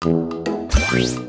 Three.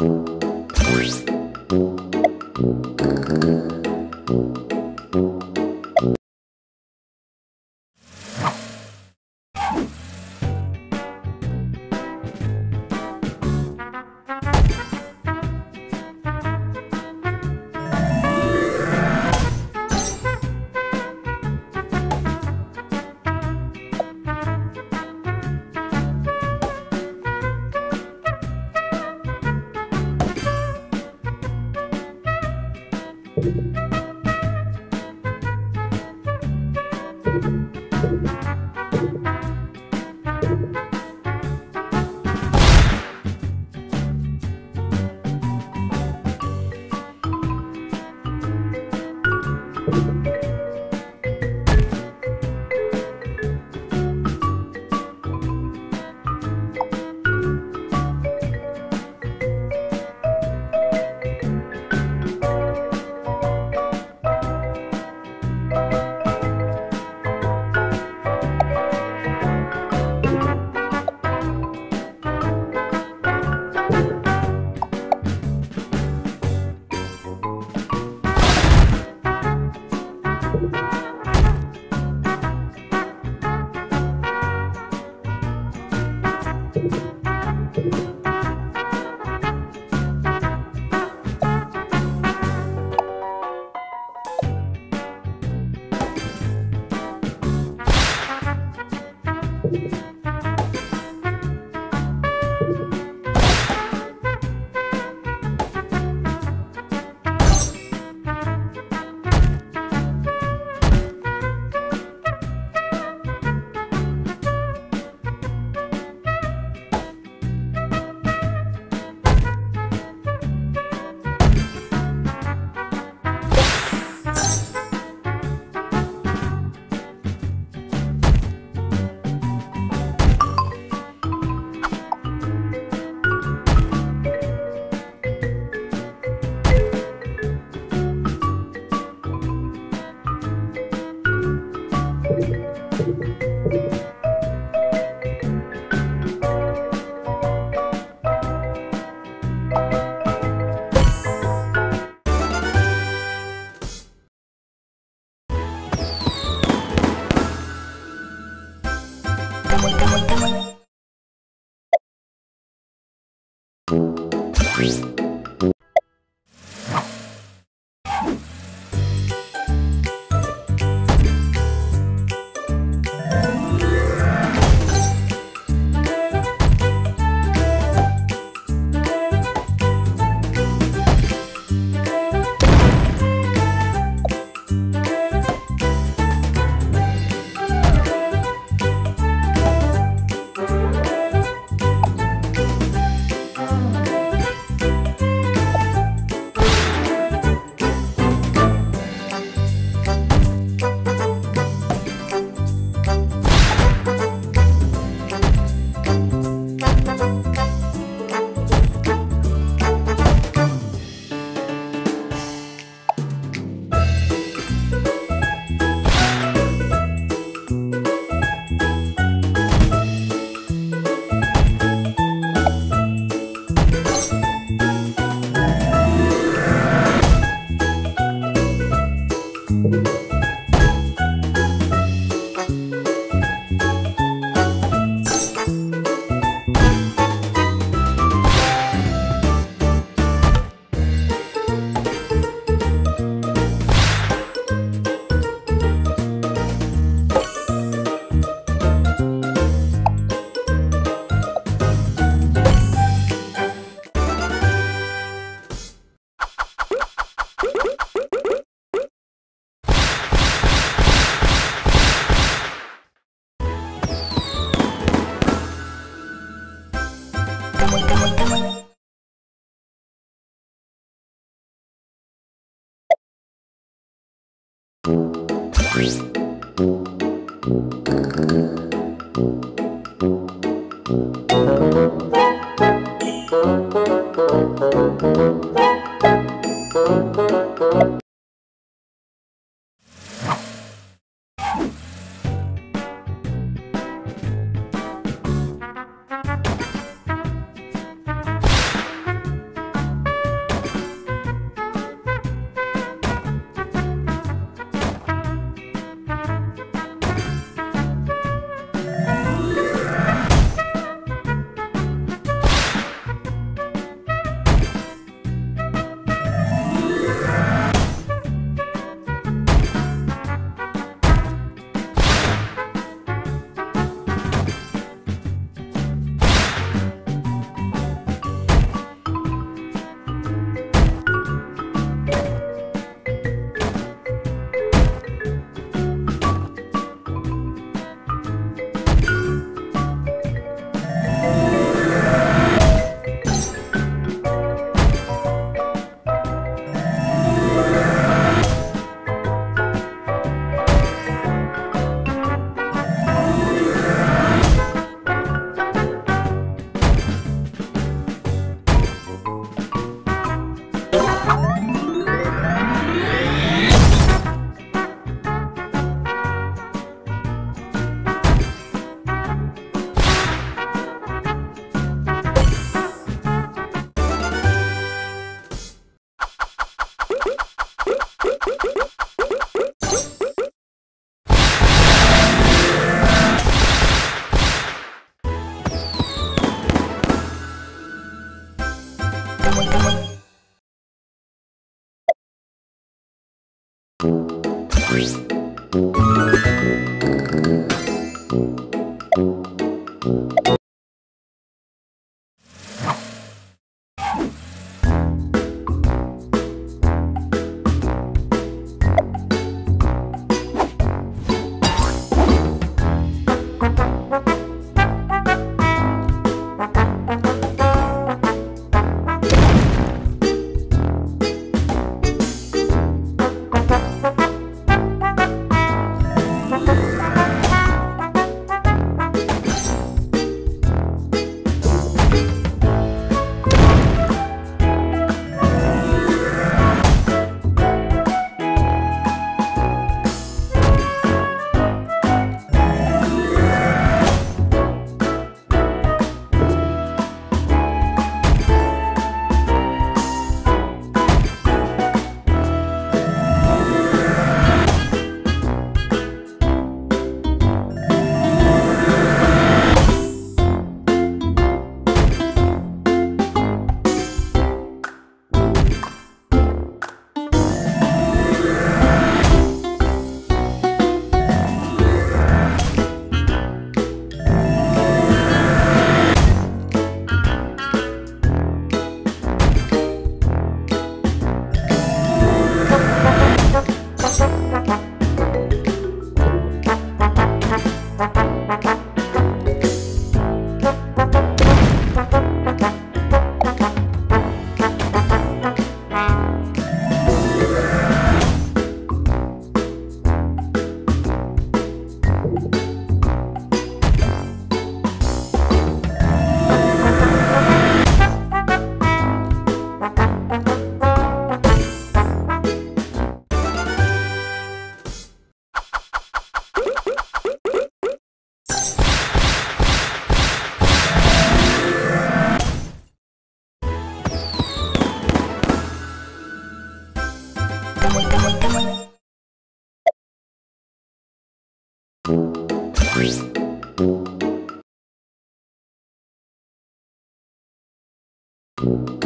Thank you.